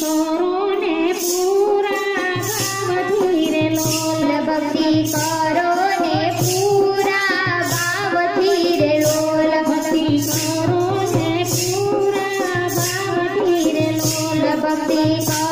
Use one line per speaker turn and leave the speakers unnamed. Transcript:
करो ने पूरा गाव धीरे लोल
भक्ति करो લોલ